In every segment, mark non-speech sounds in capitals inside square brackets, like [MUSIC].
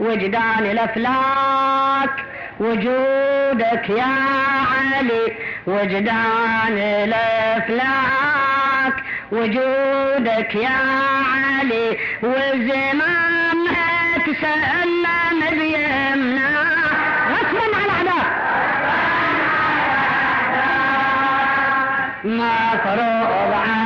وجدان الأفلاك وجودك يا علي. وجدان الأفلاك وجودك يا علي. والزمام تسلم بيمنا غصبا على أعداء. مفروض عنا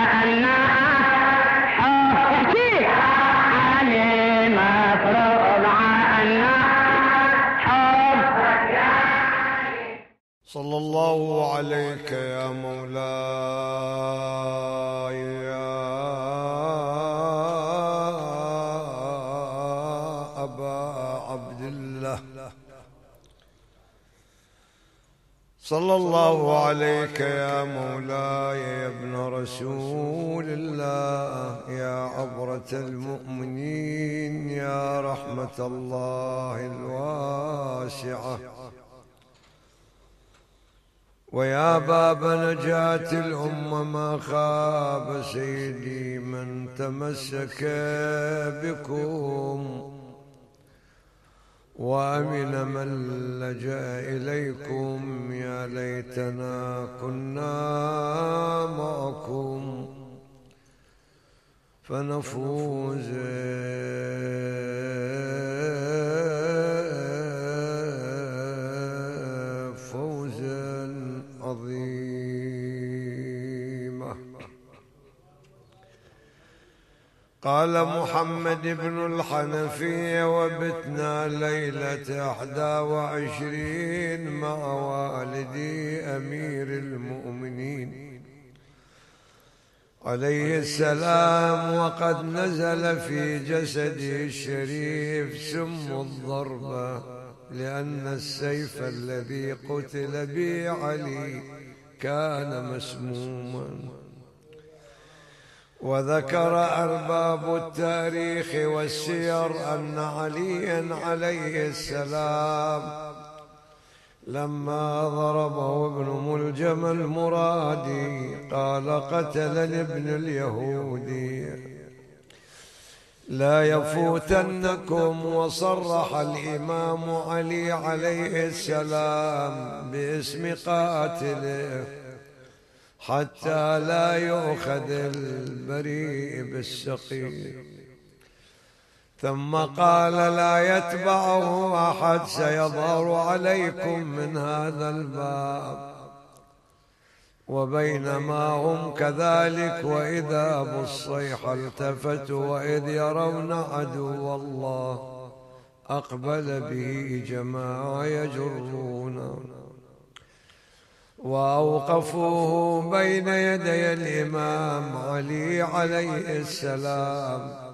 صلى الله عليك يا مولاي. يا أبا عبد الله. صلى الله عليك يا مولاي يا ابن رسول الله. يا عبرة المؤمنين. يا رحمة الله الواسعة. ويا باب نجاة الأمة ما خاب سيدي من تمسك بكم. وأمن من لجأ إليكم يا ليتنا كنا معكم. فنفوز. قال محمد بن الحنفية وبتنا ليلة أحدى وعشرين مع والدي أمير المؤمنين. عليه السلام وقد نزل في جسده الشريف سم الضربة لأن السيف الذي قتل به علي كان مسموما. وذكر أرباب التاريخ والسير أن عليا عليه السلام. لما ضربه ابن ملجم المرادي قال قتلني ابن اليهودي. لا يفوتنكم وصرح الإمام علي عليه السلام باسم قاتله. حتى لا يؤخذ البريء بالسقيم ثم قال لا يتبعه أحد سيظهر عليكم من هذا الباب. وبينما هم كذلك وإذا بالصيحه التفتوا وإذ يرون عدو الله أقبل به جماعة يجرونه وأوقفوه بين يدي الإمام علي عليه السلام.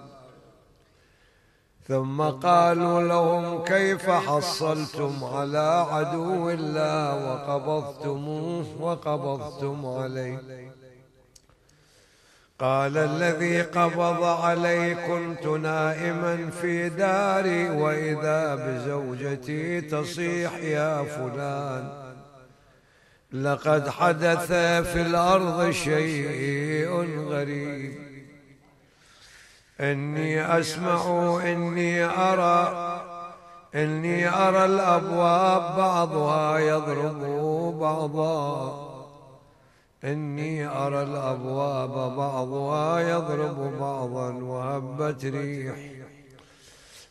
ثم قالوا لهم كيف حصلتم على عدو الله وقبضتموه وقبضتم عليه؟ قال الذي قبض علي كنت نائما في داري وإذا بزوجتي تصيح يا فلان. لقد حدث في الأرض شيء غريب. إني أسمع إني أرى إني أرى الأبواب بعضها يضرب بعضا. إني أرى الأبواب بعضها يضرب بعضا وهبت ريح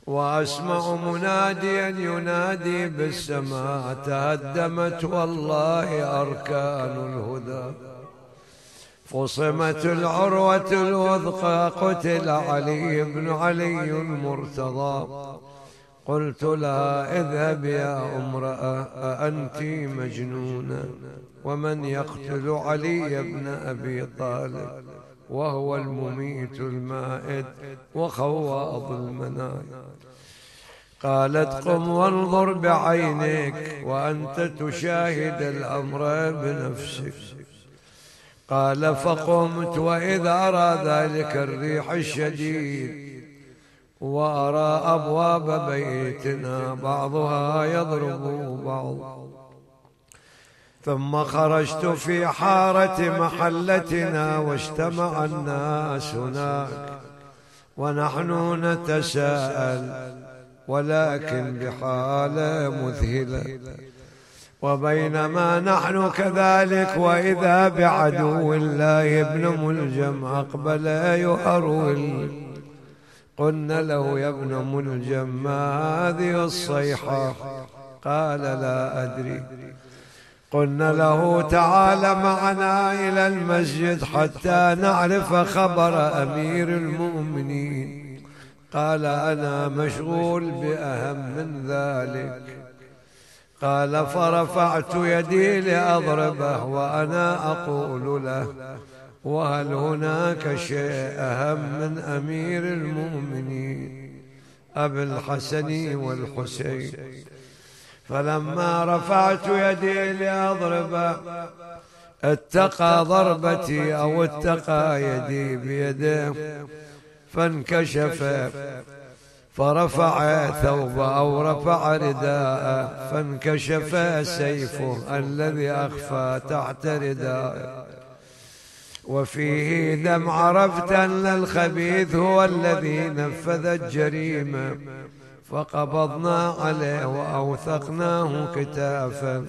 وأسمع مناديا ينادي بالسماء تهدمت والله أركان الهدى. فصمت العروة الوثقى قتل علي بن علي المرتضى قلت لها اذهب يا امرأة أأنت مجنونة ومن يقتل علي بن أبي طالب؟ وهو المميت المائد وخواض المنايا قالت قم وانظر بعينك وأنت تشاهد الأمر بنفسك. قال فقمت وإذا أرى ذلك الريح الشديد. وأرى أبواب بيتنا بعضها يضرب بعض. ثم خرجت في حارة محلتنا واجتمع الناس هناك. ونحن نتساءل. ولكن بحالة مذهلة. وبينما نحن كذلك وإذا بعدو الله ابن ملجم أقبل يهرول قلنا له يا ابن ملجم ما هذه الصيحة. قال لا أدري. قلنا له تعال معنا إلى المسجد حتى نعرف خبر أمير المؤمنين. قال أنا مشغول بأهم من ذلك. قال فرفعت يدي لأضربه وأنا أقول له وهل هناك شيء أهم من أمير المؤمنين؟ أبي الحسن والحسين. فلما رفعت يدي لأضربه اتقى ضربتي أو اتقى يدي بيده. فانكشف فرفع ثوبه أو رفع رداءه فانكشف سيفه الذي أخفى تحت رداءه وفيه دم عرفت أن الخبيث هو الذي نفذ الجريمة فقبضنا عليه وأوثقناه كتافا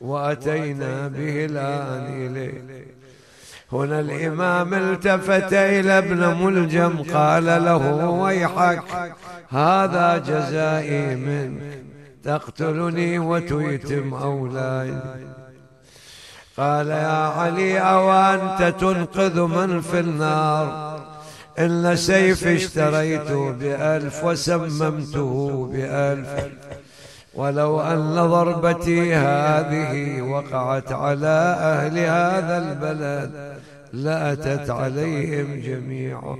وأتينا به الآن إليه. هنا الإمام التفت إلى ابن ملجم قال له ويحك هذا جزائي منك تقتلني وتيتم أولاي. قال يا علي أو أنت تنقذ من في النار؟ إن سيف اشتريته بألف. وسممته بألف. ولو أن ضربتي هذه وقعت على أهل هذا البلد لأتت عليهم جميعا.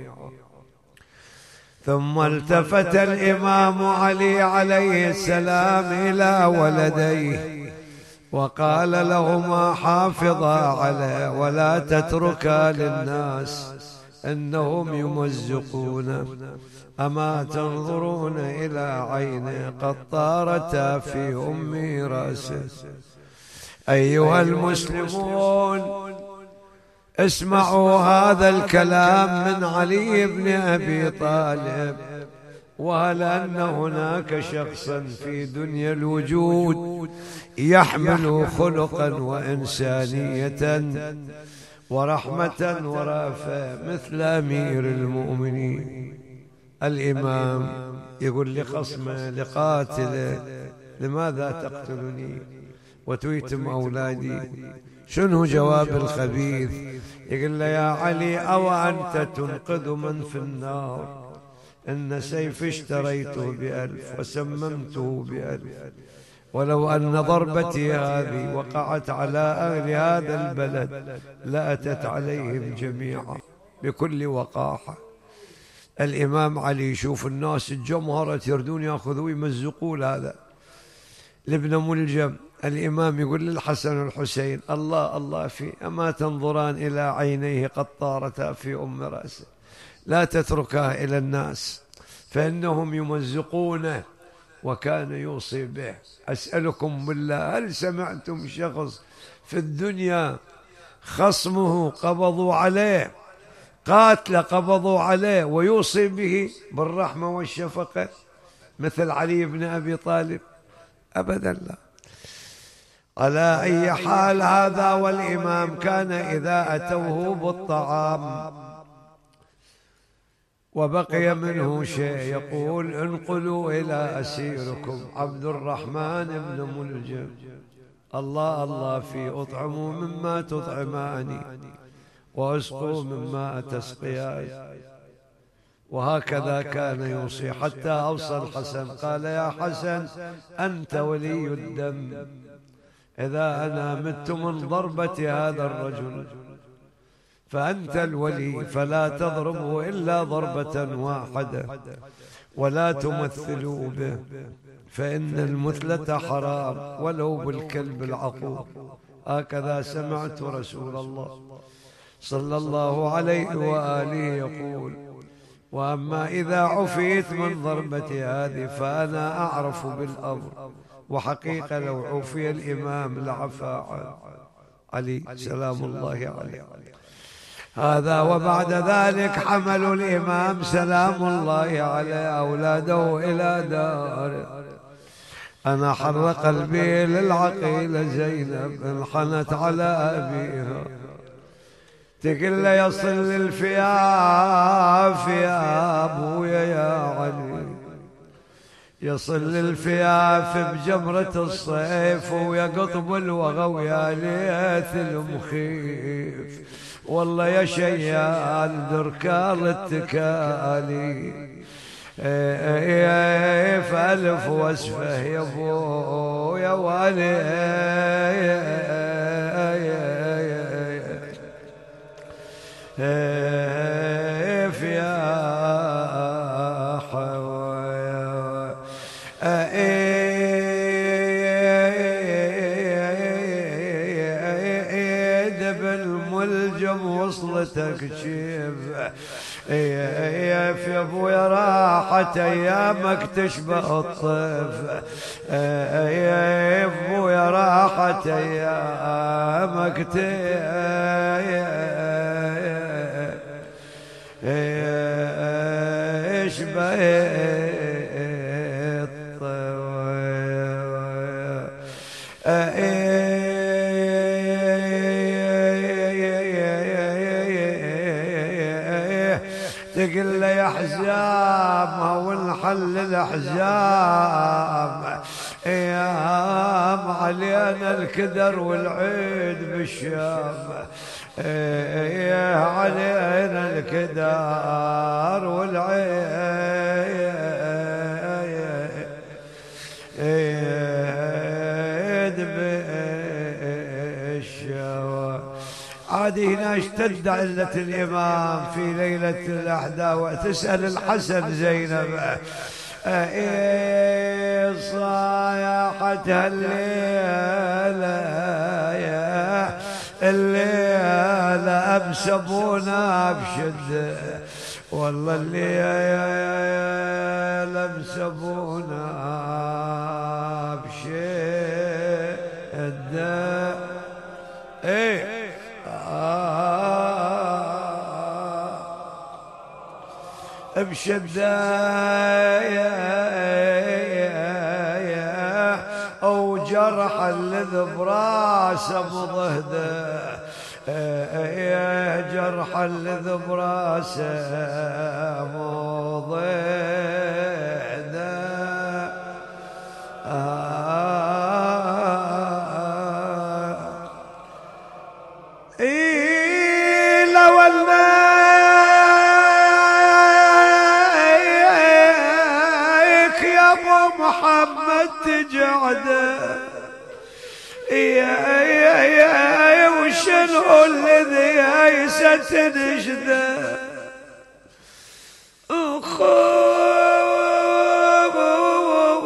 ثم التفت الإمام علي عليه السلام إلى ولديه وقال لهما حافظا عليه ولا تتركا للناس إنهم يمزقون. أما تنظرون إلى عيني قد طارتا في أم راسه أيها المسلمون اسمعوا هذا الكلام من علي بن أبي طالب. وهل أن هناك شخصا في دنيا الوجود يحمل خلقا وإنسانية ورحمة ورافه مثل أمير المؤمنين؟ الإمام يقول لخصمه لقاتله لماذا تقتلني؟ وتيتم اولادي شنو جواب الخبيث؟ يقول له يا علي أو أنت تنقذ من في النار؟ إن سيف اشتريته بألف وسممته بألف. ولو أن ضربتي هذه وقعت على أهل هذا البلد. لأتت عليهم جميعا. بكل وقاحة. الإمام علي يشوف الناس الجمهرة يردون يأخذوا يمزقوا هذا. لابن ملجم الإمام يقول للحسن والحسين الله الله في أما تنظران إلى عينيه قد طارتا في أم رأسه. لا تتركها إلى الناس فإنهم يمزقونه وكان يوصي به. أسألكم بالله هل سمعتم شخص في الدنيا خصمه قبضوا عليه؟ قاتل قبضوا عليه ويوصي به بالرحمة والشفقة مثل علي بن أبي طالب. أبدا لا. على أي حال هذا والإمام كان إذا أتوه بالطعام. وبقي منه شيء يقول انقلوا إلى أسيركم. عبد الرحمن بن ملجم. الله الله في أطعموا مما تطعماني. واسقوا مما تسقياي وهكذا كان يوصي حتى أوصى الحسن. قال يا حسن أنت ولي الدم. إذا أنا مت من ضربة هذا الرجل فأنت الولي فلا تضربه إلا ضربة واحدة ولا تمثلوا به فإن المثلة حرام ولو بالكلب العقور هكذا سمعت رسول الله. صلى الله عليه وآله يقول وأما إذا عفيت من ضربة هذه فأنا أعرف بالأمر وحقيقة لو عفي الإمام لعفى علي سلام الله عليه. هذا وبعد ذلك حملوا الإمام سلام الله عليه أولاده إلى داره أنا حر قلبي للعقيلة زينب انحنت على أبيها. تقل يصل الفياف يا أبويا يا علي. يصل الفياف بجمرة الصيف ويا قطب الوغى ويا ليث المخيف. والله يا شيال دركال التكالي فألف واسفه يا ابو يا والي وصلتك شيف يا في أبويا راحت ايامك تشبه الطيف يا أبويا راحت ايامك تشبه ونحل الاحزاب أيام علينا الكدر والعيد بالشام إيه علينا الكدر والعيد بالشام عاد هنا اشتد علة الإمام في ليلة الأحدى وتسأل الحسن زينب صايحت الليلة يا الليلة أمسبونا بشدة والله الليلة أمسبونا بشدة بشدة أو جرح الذ براسه مضهده جرح الذ براسه مضهده وشنو الذي هيسة تنشده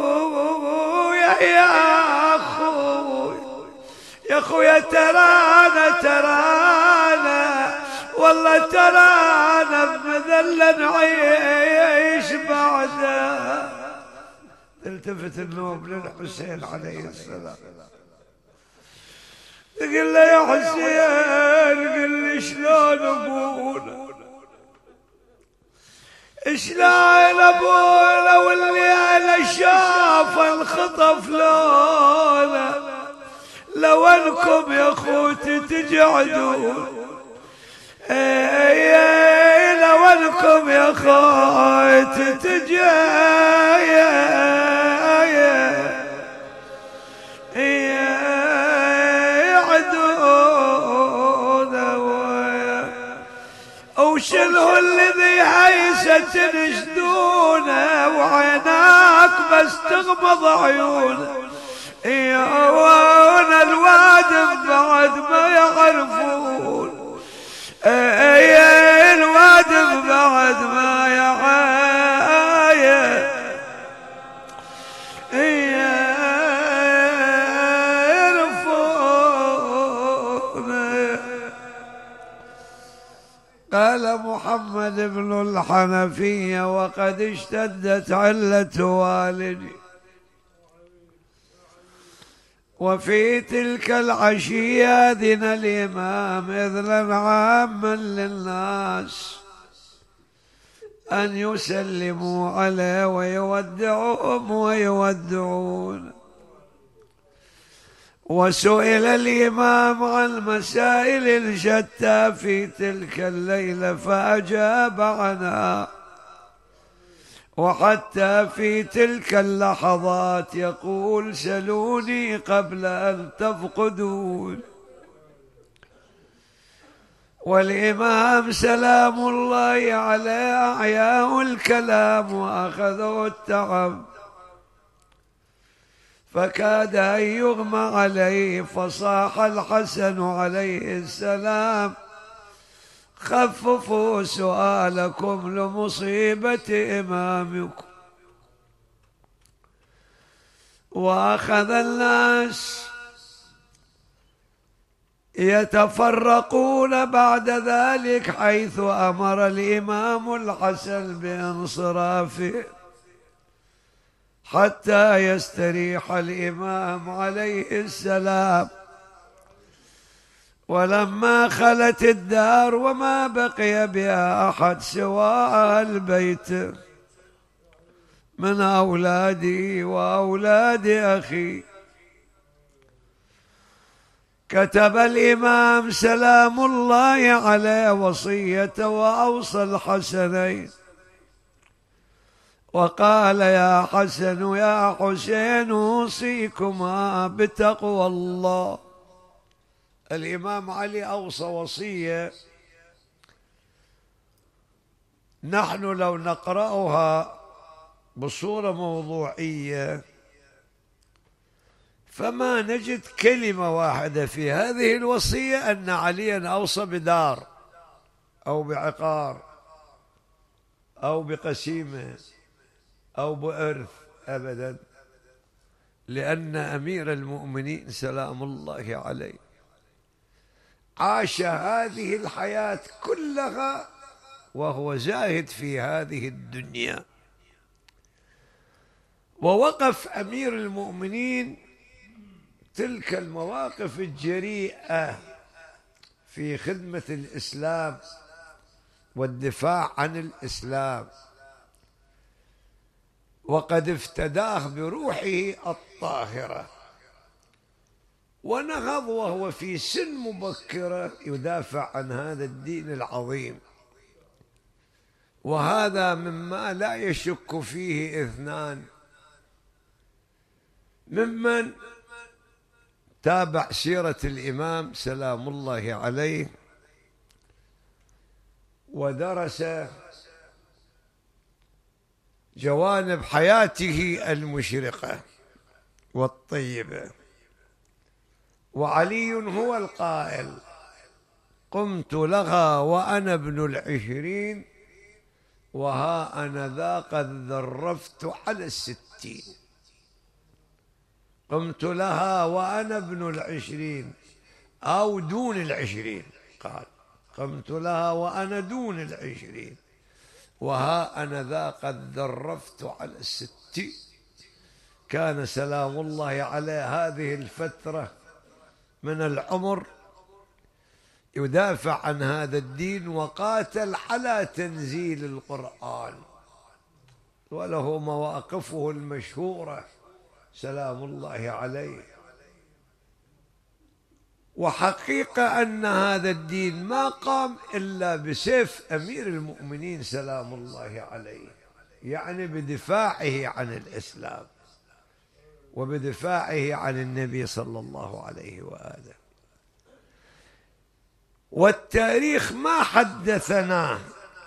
اخويا يا أخوي يا اخويا ترانا ترانا والله ترانا بمذلة نعيش بعده التفت النوم للحسين عليه السلام. قل له يا حسين قل لي شلون أبونا؟ شلون أبونا واللي أنا شاف الخطف لونا لو أنكم يا أخوتي تجعدون. إيه لو أنكم يا أخوتي تجعدون. الذي هيسة تنشدونه وعيناك بس تغمض عيونه يا الوادم بعد ما يعرفون. اي الوادم بعد ما قال محمد بن الحنفية وقد اشتدت علة والدي. وفي تلك العشية أذن الإمام إذنا عاما للناس أن يسلموا عليه ويودعهم ويودعون. وسئل الإمام عن مسائل الشتى في تلك الليلة فأجاب عنها. وحتى في تلك اللحظات يقول سلوني قبل أن تفقدون. والإمام سلام الله عليه أعياه الكلام وأخذه التعب. فكاد أن يغمى عليه فصاح الحسن عليه السلام. خففوا سؤالكم لمصيبة إمامكم. وأخذ الناس يتفرقون بعد ذلك حيث أمر الإمام الحسن بانصرافه. حتى يستريح الإمام عليه السلام. ولما خلت الدار وما بقي بها أحد سوى أهل من أولادي وأولاد أخي. كتب الإمام سلام الله عليه وصية وأوصى الحسنين. وقال يا حسن يا حسين أوصيكما بتقوى الله. الإمام علي أوصى وصية. نحن لو نقرأها بصورة موضوعية فما نجد كلمة واحدة في هذه الوصية أن عليا أوصى بدار أو بعقار أو بقسيمة. أو بإرث أبدا. لأن أمير المؤمنين سلام الله عليه. عاش هذه الحياة كلها وهو زاهد في هذه الدنيا. ووقف أمير المؤمنين تلك المواقف الجريئة في خدمة الإسلام والدفاع عن الإسلام. وقد افتداه بروحه الطاهرة. ونهض وهو في سن مبكرة يدافع عن هذا الدين العظيم. وهذا مما لا يشك فيه إثنان. ممن تابع سيرة الإمام سلام الله عليه ودرس جوانب حياته المشرقة والطيبة. وعلي هو القائل قمت لها وأنا ابن العشرين وها أنا ذا قد ذرفت على الستين. قمت لها وأنا ابن العشرين أو دون العشرين قال. قمت لها وأنا دون العشرين. وها أنا ذا قد ذرفت على الستين كان سلام الله على هذه الفترة من العمر يدافع عن هذا الدين وقاتل على تنزيل القرآن. وله مواقفه المشهورة سلام الله عليه. وحقيقة أن هذا الدين ما قام إلا بسيف أمير المؤمنين سلام الله عليه يعني بدفاعه عن الإسلام وبدفاعه عن النبي صلى الله عليه وآله. والتاريخ ما حدثنا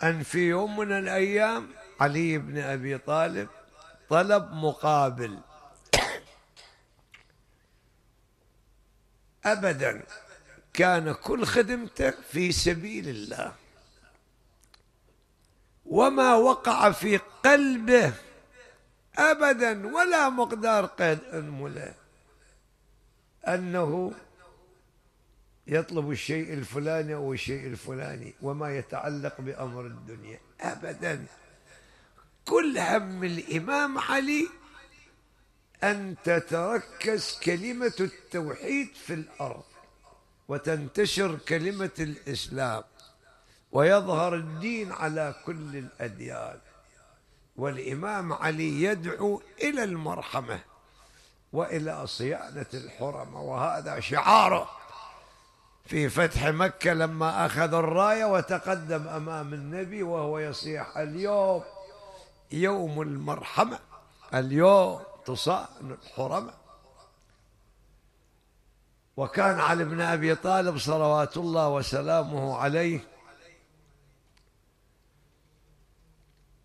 أن في يوم من الأيام علي بن أبي طالب طلب مقابل أبدا. كان كل خدمته في سبيل الله. وما وقع في قلبه أبدا ولا مقدار قيد أنملة. أنه يطلب الشيء الفلاني أو الشيء الفلاني وما يتعلق بأمر الدنيا. أبدا. كل هم الإمام علي أن تتركز كلمة التوحيد في الأرض وتنتشر كلمة الإسلام ويظهر الدين على كل الأديان. والإمام علي يدعو إلى المرحمة وإلى صيانة الحرمة وهذا شعاره. في فتح مكة لما أخذ الراية وتقدم أمام النبي وهو يصيح اليوم يوم المرحمة اليوم تصان الحرمة وكان علي بن أبي طالب صلوات الله وسلامه عليه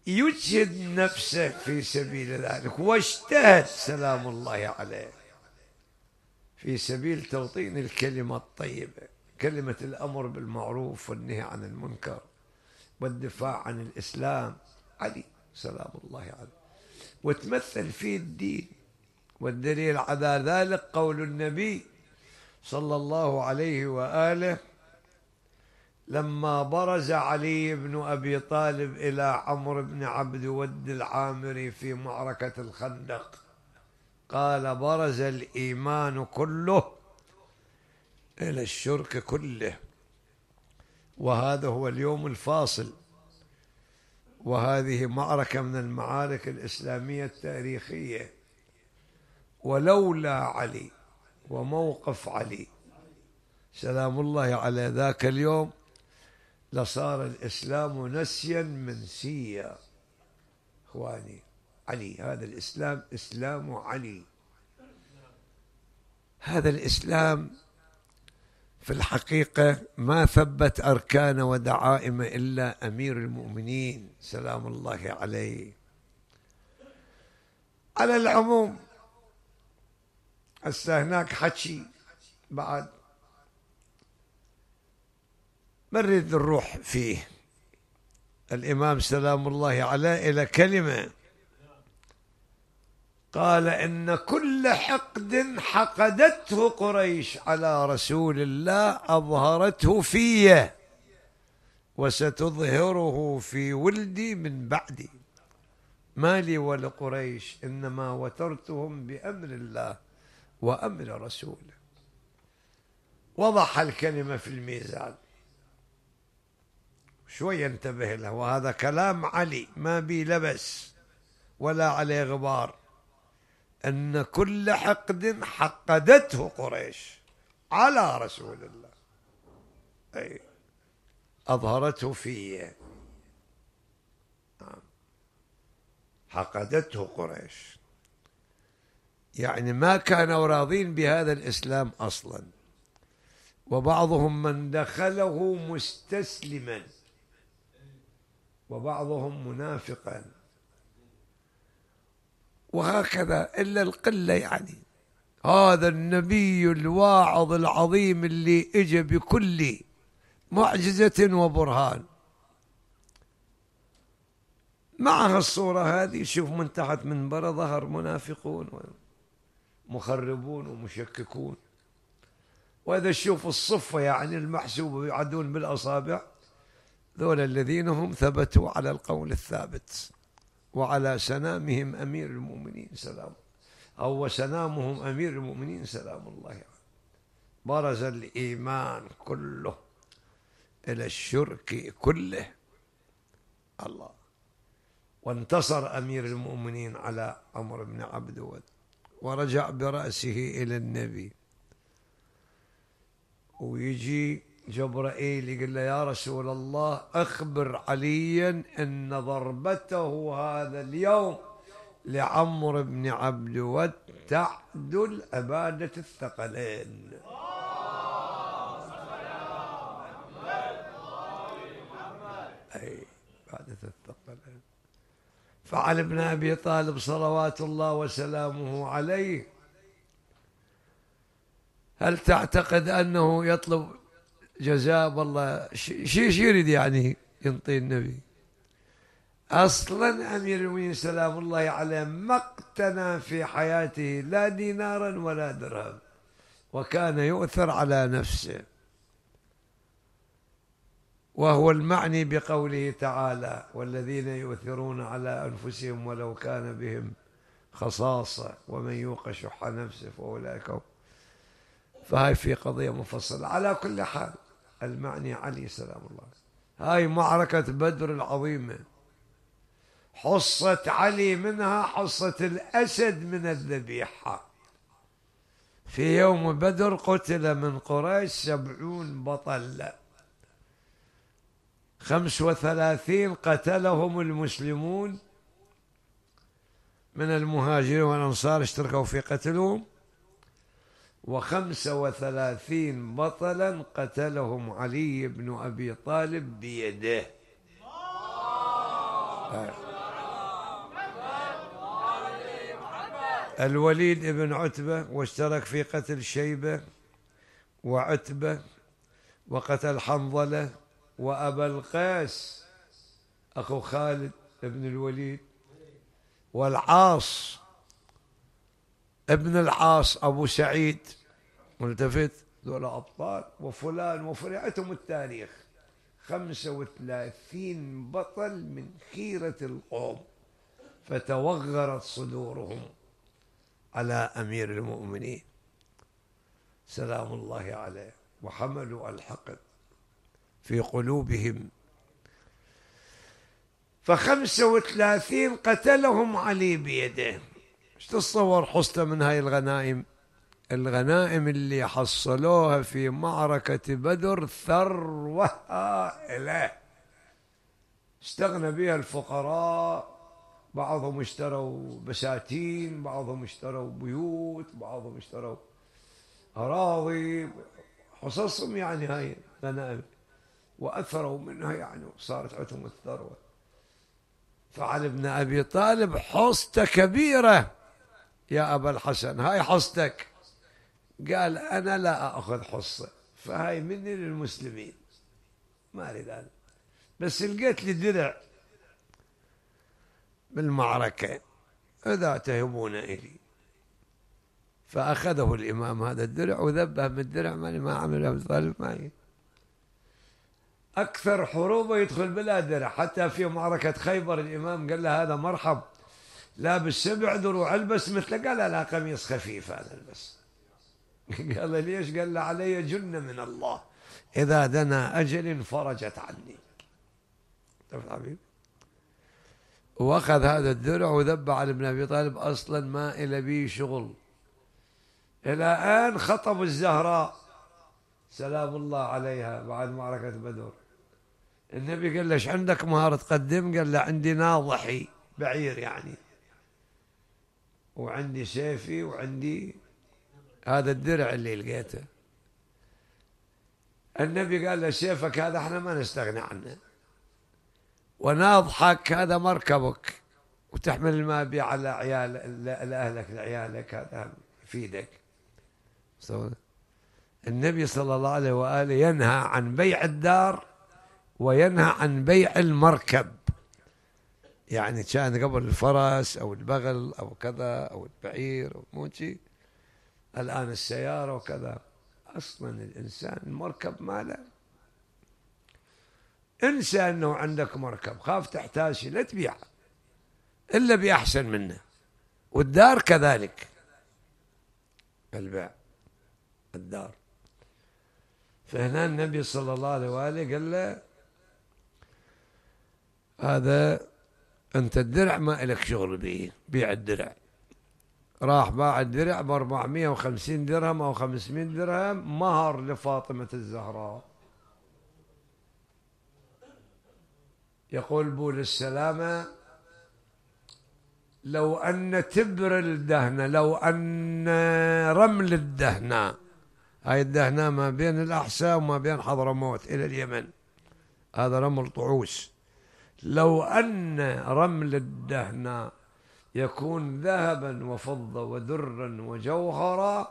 يجهد نفسه في سبيل ذلك واجتهد سلام الله عليه في سبيل توطين الكلمة الطيبة كلمة الأمر بالمعروف والنهي عن المنكر والدفاع عن الإسلام. علي سلام الله عليه. وتمثل فيه الدين. والدليل على ذلك قول النبي صلى الله عليه وآله لما برز علي بن أبي طالب إلى عمرو بن عبد ود العامري في معركة الخندق قال برز الإيمان كله إلى الشرك كله. وهذا هو اليوم الفاصل. وهذه معركة من المعارك الإسلامية التاريخية. ولولا علي وموقف علي سلام الله على ذاك اليوم لصار الإسلام نسيا منسيا إخواني علي هذا الإسلام إسلام علي. هذا الإسلام في الحقيقة ما ثبت أركان ودعائم إلا أمير المؤمنين سلام الله عليه. على العموم هسه هناك حكي بعد. ما نريد نروح فيه؟ الإمام سلام الله عليه إلى كلمة. قال إن كل حقد حقدته قريش على رسول الله أظهرته في وستظهره في ولدي من بعدي. ما لي ولقريش إنما وترتهم بأمر الله وأمر رسوله. وضح الكلمة في الميزان. شوي انتبه له وهذا كلام علي ما بي لبس ولا عليه غبار. أن كل حقد حقدته قريش على رسول الله. أي أظهرته فيه. نعم. حقدته قريش. يعني ما كانوا راضين بهذا الإسلام أصلا. وبعضهم من دخله مستسلما. وبعضهم منافقا. وهكذا إلا القلة يعني. هذا النبي الواعظ العظيم اللي اجى بكل معجزة وبرهان. مع الصورة هذه شوف من تحت منبر ظهر منافقون ومخربون ومشككون. وإذا تشوف الصفة يعني المحسوبة يعدون بالأصابع. ذول الذين هم ثبتوا على القول الثابت. وعلى سنامهم أمير المؤمنين سلام. أو سنامهم أمير المؤمنين سلام الله عليه. برز الإيمان كله إلى الشرك كله. الله. وانتصر أمير المؤمنين على عمرو بن عبد ورجع برأسه إلى النبي. ويجي جبرائيل يقول له يا رسول الله أخبر عليا أن ضربته هذا اليوم لعمر بن عبد تعدل عبادة الثقلين. أي عبادة الثقلين. فعل ابن أبي طالب صلوات الله وسلامه عليه هل تعتقد أنه يطلب جزاء والله شيء يريد يعني ينطي النبي. أصلا أمير المؤمنين سلام الله عليه ما اقتنى في حياته لا دينارا ولا درهم وكان يؤثر على نفسه. وهو المعني بقوله تعالى والذين يؤثرون على أنفسهم ولو كان بهم خصاصة ومن يوق شح نفسه فأولئك هم. فهاي في قضية مفصلة. على كل حال المعني علي سلام الله هاي معركة بدر العظيمة. حصة علي منها حصة الأسد من الذبيحة. في يوم بدر قتل من قريش سبعون بطل. خمس وثلاثين قتلهم المسلمون من المهاجرين والأنصار اشتركوا في قتلهم. وخمسة وثلاثين بطلا قتلهم علي بن أبي طالب بيده. الوليد بن عتبة واشترك في قتل شيبة وعتبة وقتل حنظلة وأبا القيس أخو خالد بن الوليد والعاص ابن العاص أبو سعيد. ملتفت دول أبطال وفلان وفلان التاريخ. خمسة وثلاثين بطل من خيرة القوم فتوغرت صدورهم على أمير المؤمنين. سلام الله عليه. وحملوا الحقد في قلوبهم. فخمسة وثلاثين قتلهم علي بيده. إيش تتصور حصته من هاي الغنائم؟ الغنائم اللي حصلوها في معركة بدر ثروة هائلة استغنى بها الفقراء بعضهم اشتروا بساتين بعضهم اشتروا بيوت بعضهم اشتروا أراضي. حصصهم يعني هاي غنائم وأثروا منها يعني صارت عندهم الثروة. فعلي بن أبي طالب حصته كبيرة يا أبا الحسن. هاي حصتك. قال أنا لا أخذ حصة فهاي مني للمسلمين. ما أريد أنا بس لقيت لي درع بالمعركة إذا تهبون إلي. فأخذه الإمام هذا الدرع وذبه من الدرع ماني ما عمل أبو طالب أكثر حروبه يدخل بلا درع. حتى في معركة خيبر الإمام قال له هذا مرحب لابس سبع دروع البس مثله. قال لا قميص خفيف هذا البس. [LAUGHS] قال ليش؟ قال له علي جنة من الله. إذا دنا أجل فرجت عني. حبيبي؟ وأخذ هذا الدرع وذب على ابن أبي طالب أصلا ما إلى بي شغل. إلى آن خطب الزهراء. سلام الله عليها بعد معركة بدر. النبي قال له إيش عندك مهارة تقدم؟ قال له عندي ناضحي بعير يعني. وعندي سيفي وعندي هذا الدرع اللي لقيته. النبي قال له سيفك هذا إحنا ما نستغني عنه. وناضحك هذا مركبك. وتحمل الماء بيه على عيال لأهلك لعيالك هذا يفيدك. النبي صلى الله عليه وآله ينهى عن بيع الدار وينهى عن بيع المركب. يعني كان قبل الفرس أو البغل أو كذا أو البعير أو موشي الآن السيارة وكذا. أصلا الإنسان المركب ماله. انسى أنه عندك مركب. خاف تحتاج لا تبيع إلا بأحسن منه. والدار كذلك. البيع. الدار. فهنا النبي صلى الله عليه وآله قال له هذا أنت الدرع ما إلك شغل به. بيع الدرع. راح باع الدرع ب 450 درهم أو 500 درهم مهر لفاطمة الزهراء. يقول بول السلامة لو أن تبر الدهنة لو أن رمل الدهنة. هاي الدهنة ما بين الأحساء وما بين حضرموت إلى اليمن. هذا رمل طعوس. لو أن رمل الدهنة يكون ذهبا وفضة ودرا وجوهرا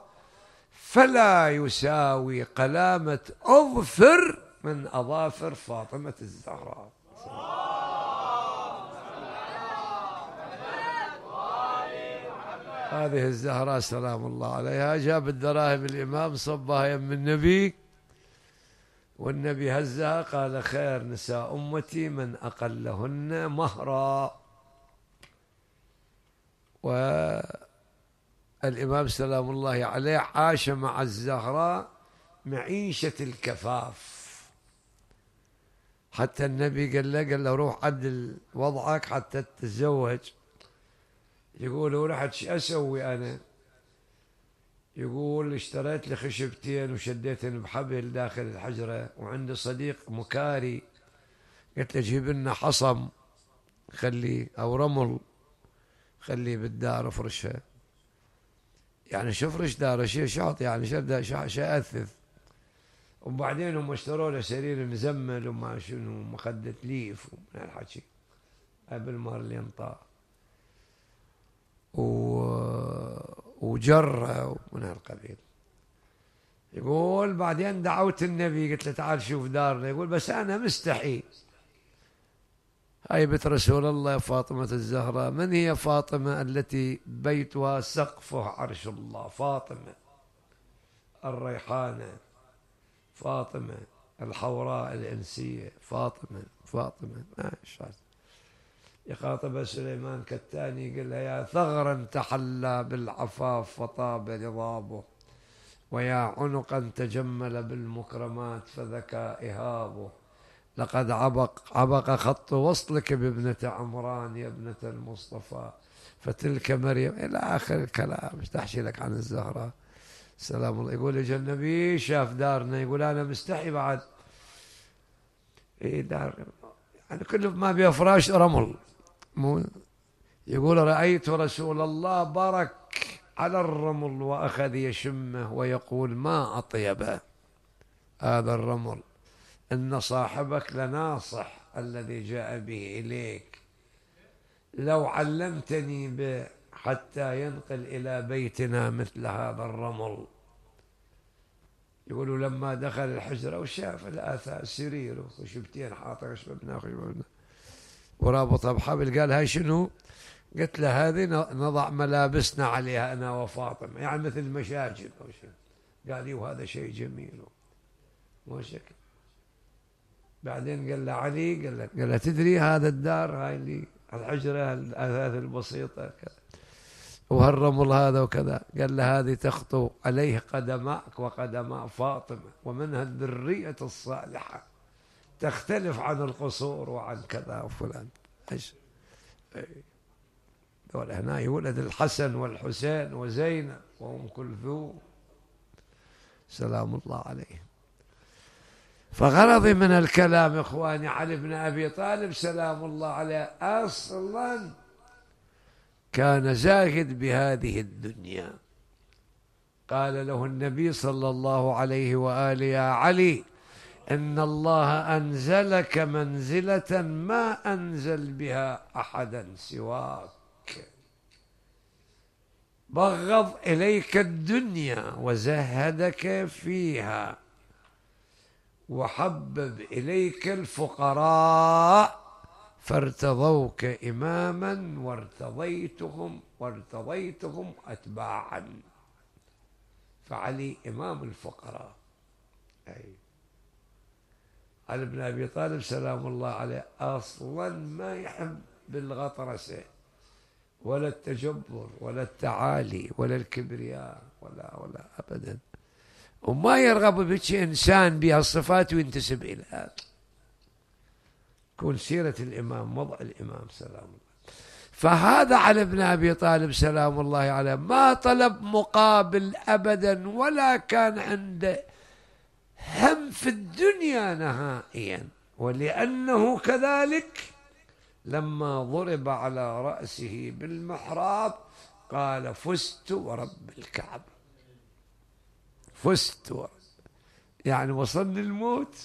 فلا يساوي قلامة أظفر من أظافر فاطمة الزهراء. هذه الزهراء سلام الله عليها. جاب الدراهم الإمام صبها يم النبي والنبي هزها قال خير نساء أمتي من أقلهن مهرا. والإمام سلام الله عليه عاش مع الزهراء معيشة الكفاف. حتى النبي قال له قال له روح عدل وضعك حتى تتزوج. يقول ورحت شو أسوي أنا؟ يقول اشتريت لي خشبتين وشديتن بحبل داخل الحجرة وعندي صديق مكاري. قلت له جيب لنا حصم خليه أو رمل. خليه بالدار افرشها يعني شو افرش داره شيء شاط يعني شو شو اثث وبعدين هم اشتروا له سرير مزمل وما شنو مخدة ليف ومن هالحكي. قبل ما اللي انطاه و... وجرة ومن هالقبيل. يقول بعدين دعوت النبي قلت له تعال شوف دارنا. يقول بس أنا مستحي هاي بيت رسول الله فاطمة الزهراء؟ من هي فاطمة التي بيتها سقفه عرش الله؟ فاطمة الريحانة فاطمة الحوراء الإنسية فاطمة فاطمة. ما شاء يخاطب سليمان كالتاني له يا ثغرا تحلى بالعفاف فطاب رضابه ويا عنقا تجمل بالمكرمات فذكى إهابه. لقد عبق عبق خط وصلك بابنة عمران يا ابنة المصطفى. فتلك مريم إلى آخر الكلام. مش تحشي لك عن الزهرة؟ سلام الله يقول اجى النبي شاف دارنا. يقول أنا مستحي بعد. اي دار. يعني كل ما بها فراش رمل. مو؟ يقول رأيت رسول الله برك على الرمل وأخذ يشمه ويقول ما أطيبه. هذا الرمل. إن صاحبك لناصح الذي جاء به إليك. لو علمتني به حتى ينقل إلى بيتنا مثل هذا الرمل. يقولوا لما دخل الحجرة وشاف الآثار سرير. وخشبتين حاطة خشبنا خشبنا ورابطة بحبل قال هاي شنو؟ قلت له هذه نضع ملابسنا عليها أنا وفاطمة. يعني مثل المشاجر أو قال لي وهذا شيء جميل. مو شكل بعدين قال له علي قال له قال له تدري هذا الدار هاي اللي الحجرة الأثاث البسيطة كذا وهالرمل هذا وكذا. قال له هذه تخطو عليه قدماك وقدماء فاطمة ومنها الذرية الصالحة. تختلف عن القصور وعن كذا وفلان. إيش؟ دول هنا يولد الحسن والحسين وزينب وأم كلثوم. سلام الله عليهم. فغرضي من الكلام إخواني علي بن أبي طالب سلام الله عليه أصلا كان زاهد بهذه الدنيا. قال له النبي صلى الله عليه وآله يا علي إن الله أنزلك منزلة ما أنزل بها احدا سواك. بغض إليك الدنيا وزهدك فيها. وحبب إليك الفقراء فارتضوك إماما وارتضيتهم وارتضيتهم أتباعا. فعلي إمام الفقراء. أي. علي بن أبي طالب سلام الله عليه أصلا ما يحب بالغطرسة ولا التجبر ولا التعالي ولا الكبرياء ولا ولا أبدا. وما يرغب بك إنسان بهالصفات وينتسب إليها كون سيرة الإمام وضع الإمام سلام الله. فهذا على ابن أبي طالب سلام الله عليه ما طلب مقابل أبدا ولا كان عنده هم في الدنيا نهائيا. ولأنه كذلك لما ضرب على رأسه بالمحراب قال فزت ورب الكعبة. فزت. يعني وصلني الموت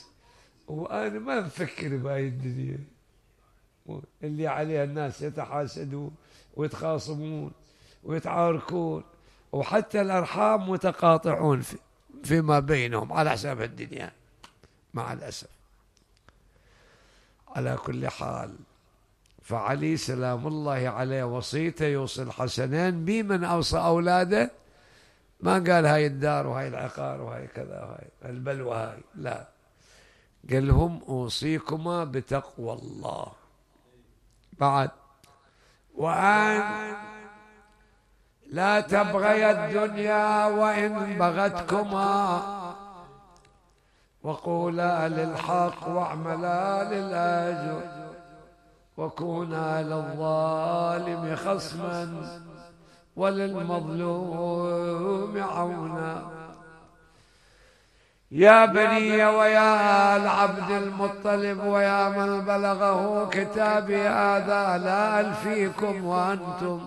وأنا ما مفكر بهاي الدنيا. اللي عليها الناس يتحاسدون ويتخاصمون ويتعاركون وحتى الأرحام متقاطعون في فيما بينهم على حساب الدنيا. مع الأسف. على كل حال فعلي سلام الله عليه وصيته يوصي الحسنين بمن أوصى أولاده ما قال هاي الدار وهاي العقار وهاي كذا وهاي البلوى هاي. لا. قال لهم أوصيكما بتقوى الله. بعد. وأن لا تبغي الدنيا وإن بغتكما. وقولا للحق واعملا للأجر. وكونا للظالم خصما. وللمظلوم عونا. يا بني ويا العبد المطلب ويا من بلغه كتابي هذا لا ألفيكم وأنتم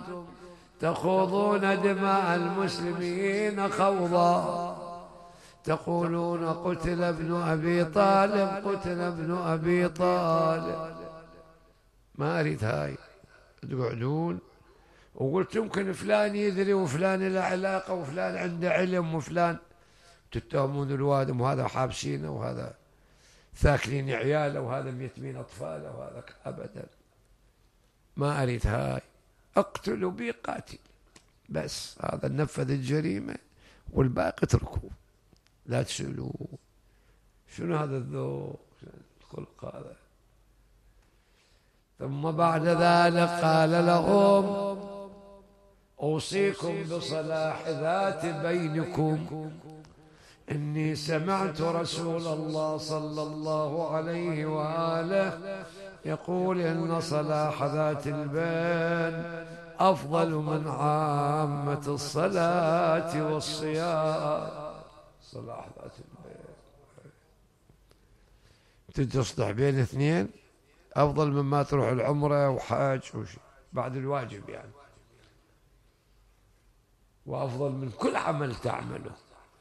تخوضون دماء المسلمين خوضا. تقولون قتل ابن أبي طالب قتل ابن أبي طالب. ما أريد هاي. تقعدون؟ وقلت يمكن فلان يدري وفلان له علاقة وفلان عنده علم وفلان. تتهمون الوادم وهذا حابسينه وهذا ثاكلين عياله وهذا ميتمين أطفاله وهذا أبدا. ما أريد هاي. اقتلوا بي قاتل بس هذا نفذ الجريمة والباقي اتركوه. لا تسألوه. شنو هذا الذوق؟ الخلق هذا؟ ثم بعد ذلك قال لهم أوصيكم بصلاح ذات بينكم. إني سمعت رسول الله صلى الله عليه وآله يقول إن صلاح ذات البين أفضل من عامة الصلاة والصيام. صلاح ذات البين. تصلح بين اثنين؟ أفضل مما تروح العمرة وحاج وشي بعد الواجب يعني. وأفضل من كل عمل تعمله.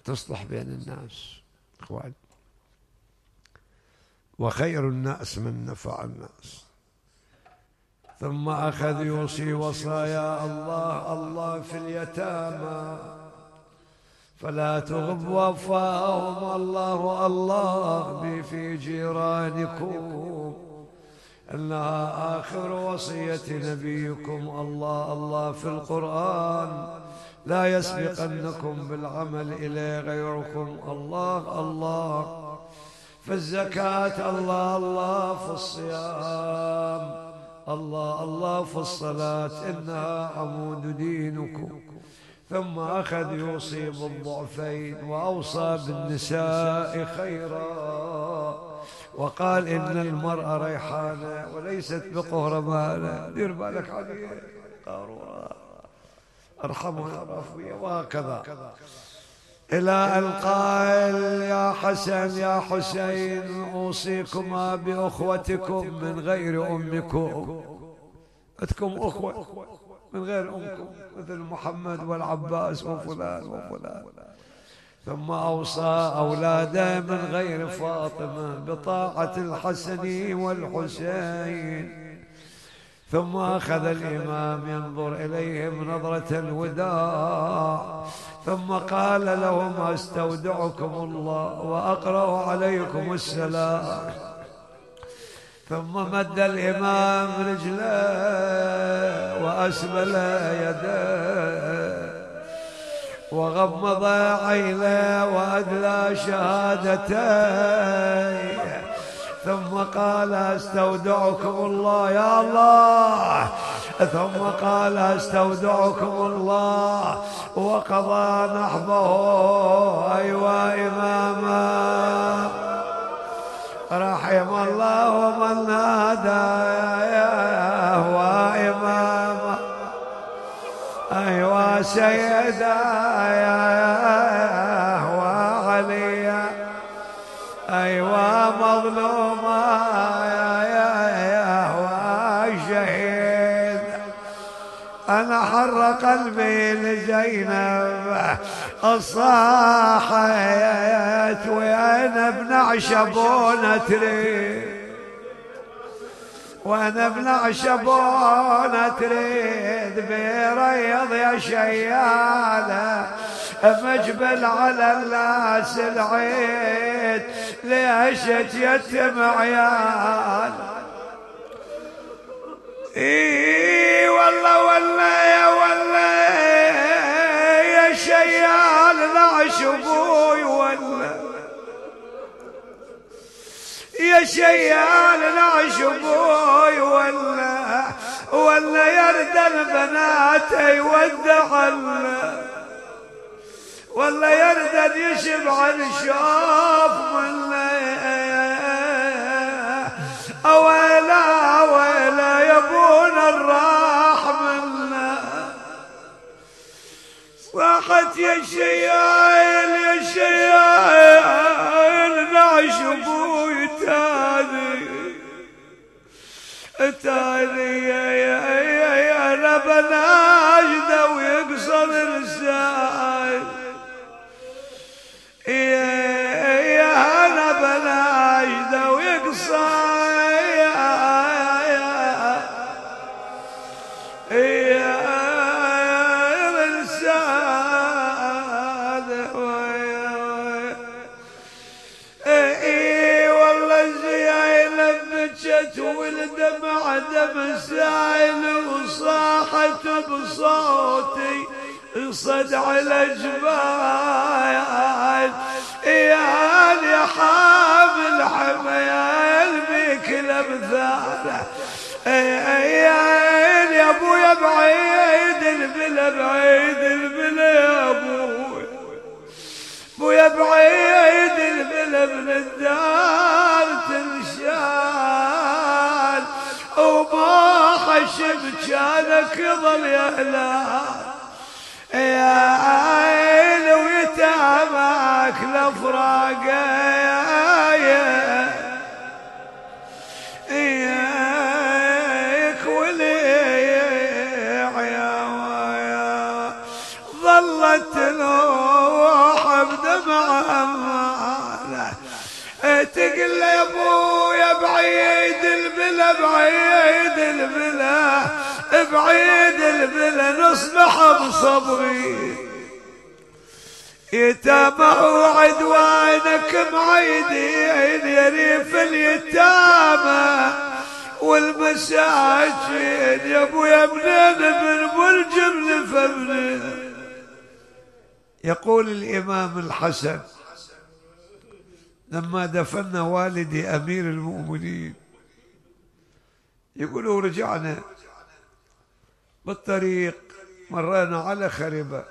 تصلح بين الناس إخوان. وخير الناس من نفع الناس. ثم أخذ يوصي وصايا الله الله في اليتامى. فلا تغب وفاهم الله الله بي في جيرانكم. إنها آخر وصية نبيكم. الله الله في القرآن. لا يسبقنكم بالعمل اليه غيركم. الله الله. في الزكاه الله الله في الصيام. الله الله في الصلاة. إنها عمود دينكم. ثم أخذ يوصي بالضعفين وأوصى بالنساء خيرا. وقال إن المرأة ريحانة وليست بقهرمانة. دير بالك عليه قارورة ارحمها يا رفوية وهكذا. إلى القائل يا حسن يا حسين أوصيكما بأخوتكم من غير أمكم. أتكم أخوة من غير أمكم مثل محمد والعباس وفلان وفلان. ثم أوصى أولاده من غير فاطمة بطاعة الحسن والحسين. ثم أخذ الإمام ينظر إليهم نظرة الوداع. ثم قال لهم أستودعكم الله وأقرأ عليكم السلام. ثم مد الإمام رجله وأسبل يديه. وغمض عينه وأدلى شهادتين ثم قال أستودعكم الله يا الله. ثم قال أستودعكم الله. وقضى نحبه. أيوا إماما. رحم الله من نادى وإماما. أيوا سيدا وعليا قلبي لزينب. الصاحت وأنا ابن عشبون تريد وأنا ابن عشبون تريد بيريض يا شيالة. مجبل على الناس العيد. ليش يتم عيال؟ اي والله والله يا والله يا شيال نعش أبوي والله. يا شيال نعش أبوي ولا ولا يرد البنات يودعن ولا يرد يشبع الشوف من اويلا صاحت يا شيايل يا شيايل نعش أبوي تاني. تاني يا يا يا يا أنا بناجده ويقصر لساني دم سايل وصاحت بصوتي. صدع الجبال يا يا حامل حميال بك الامثال يا يا ابويا بعيد البلا بعيد البلا يا أبوي ابويا بعيد البلا من الدار. وما خشب كانك ظل يا هلال يا عين ويتامك الافراق تقل يا أبويا بعيد البلا بعيد البلا بعيد البلا نصبح بصبري. يتابعوا عدوانك معيدين يا ريف اليتامى والمساجين. يا أبويا منين من ملجم لفمنين يقول الإمام الحسن لما دفن والدي أمير المؤمنين. يقولوا رجعنا بالطريق مرينا على خربة.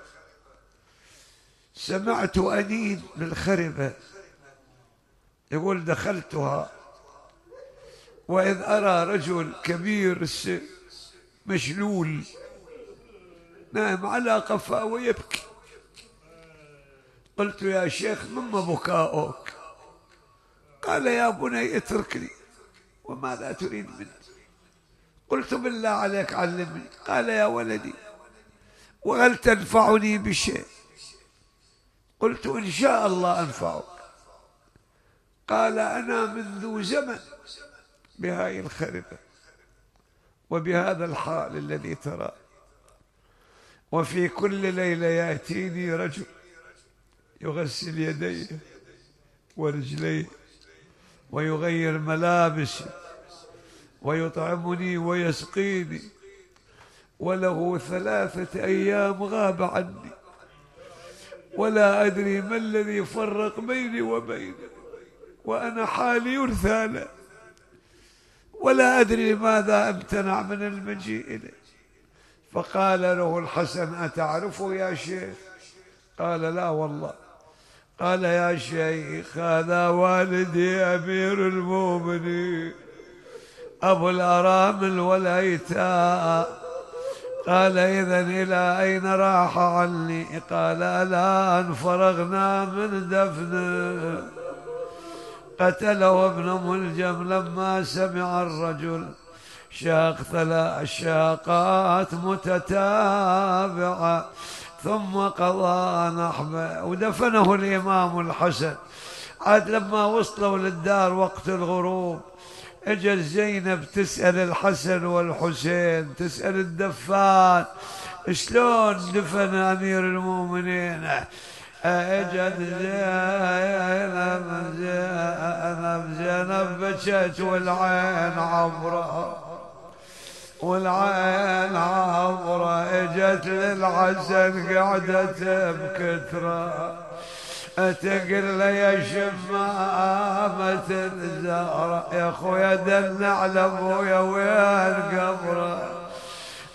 سمعت أنين بالخربة يقول دخلتها. وإذ أرى رجل كبير السن مشلول نائم على قفاه ويبكي. قلت يا شيخ مما بكاؤك؟ قال يا بني اتركني وماذا تريد مني. قلت بالله عليك علمني. قال يا ولدي وهل تنفعني بشيء؟ قلت إن شاء الله أنفعك. قال أنا منذ زمن بهاي الخربة وبهذا الحال الذي ترى. وفي كل ليلة يأتيني رجل يغسل يديه ورجليه ويغير ملابسي ويطعمني ويسقيني. وله ثلاثة أيام غاب عني. ولا أدري ما الذي فرق بيني وبينه وأنا حالي يرثى له. ولا أدري لماذا أمتنع من المجيء إليه. فقال له الحسن أتعرفه يا شيخ؟ قال لا والله. قال يا شيخ هذا والدي أمير المؤمنين. أبو الأرامل والأيتام قال إذا إلى أين راح عني؟ قال الآن فرغنا من دفنه. قتله ابن ملجم لما سمع الرجل. شاق ثلاث شاقات متتابعة. ثم قضى نحبه ودفنه الإمام الحسن. عاد لما وصلوا للدار وقت الغروب اجت زينب تسأل الحسن والحسين تسأل الدفان شلون دفن أمير المؤمنين؟ اجت زينب زينب بكت والعين عبره والعين عبره اجت للحسن قعدت بكثرة. تقل يا شمامة الزهرة يا خويا دلنا على أبويا وين قبره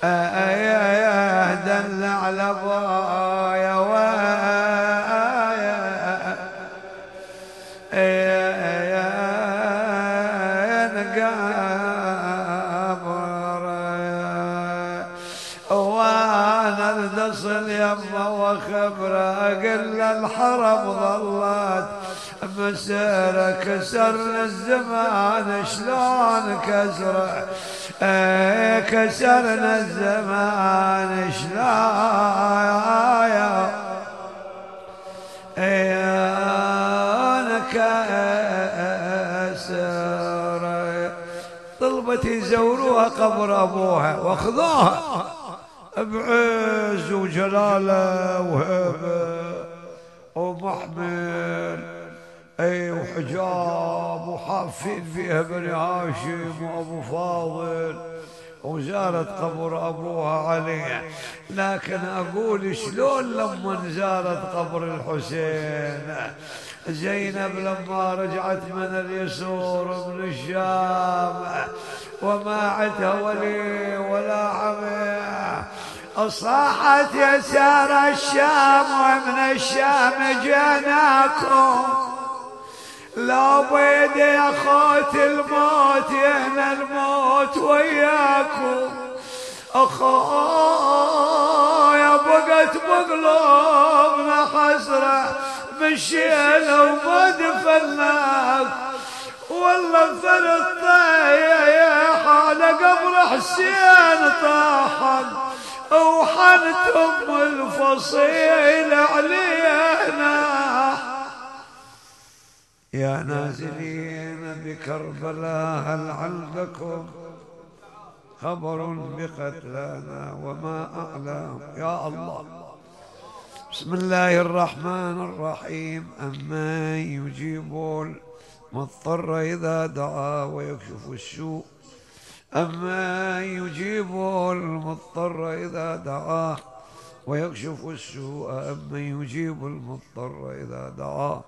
يا دل على بايا وأنا الحرم ظلت. مسيره كسرنا الزمان شلون إيه كسرنا الزمان شلون؟ أنا كسر طلبت يزوروها قبر أبوها وأخذوها. بعز وجلاله وهبه. ومحمل أي وحجاب وحافين فيها بني هاشم وأبو فاضل. وزارت قبر أبوها علي. لكن أقول شلون لما زارت قبر الحسين؟ زينب لما رجعت من اليسور من الشام. وما عندها ولي ولا عمي. صاحت يسار الشام ومن الشام جناكم. لا بيد يا خوت الموت يهنا الموت وياكم. أخويا بقت بقلوبنا حسرة مشينا وما دفناك والله مثل الطيحة قبر حسين طاحن. وحنتم الفصيل علينا. يا نازلين بكربلاء هل عندكم خبر بقتلانا وما أعلم. يا الله. بسم الله الرحمن الرحيم. أما يجيب المضطر إذا دعا ويكشف السوء. أما يجيب المضطر إذا دعاه ويكشف السوء أما يجيب المضطر إذا دعاه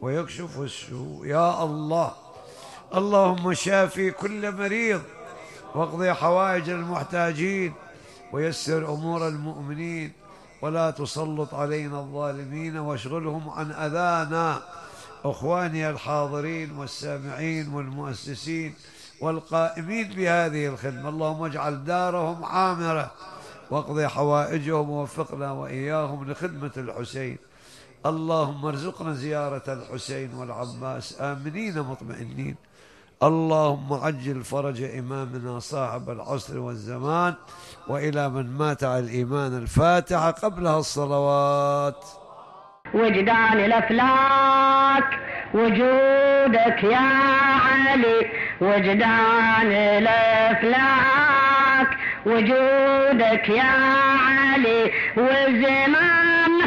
ويكشف السوء. يا الله اللهم شافي كل مريض واقضي حوائج المحتاجين ويسر أمور المؤمنين ولا تسلط علينا الظالمين واشغلهم عن أذانا. إخواني الحاضرين والسامعين والمؤسسين والقائمين بهذه الخدمة. اللهم اجعل دارهم عامرة واقضي حوائجهم ووفقنا وإياهم لخدمة الحسين. اللهم ارزقنا زيارة الحسين والعباس. آمنين مطمئنين. اللهم عجل فرج إمامنا صاحب العصر والزمان وإلى من مات على الإيمان الفاتحة قبلها الصلوات. وجدان الأفلاك وجودك يا علي وجدان الأفلاك. وجودك يا علي والزمان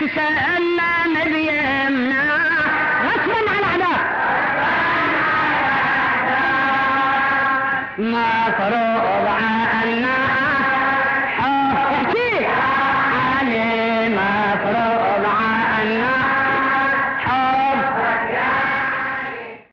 تسلم بيمنا غصبا على الاعداء ما فروض